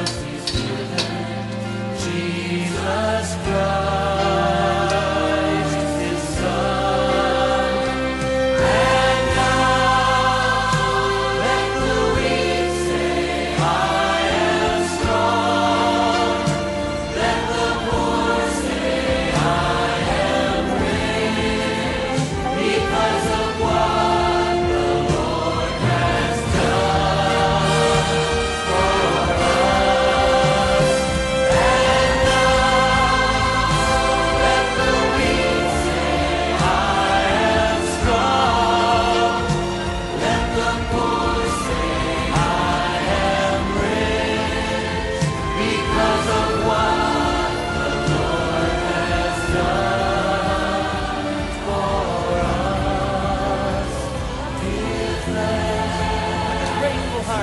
love you.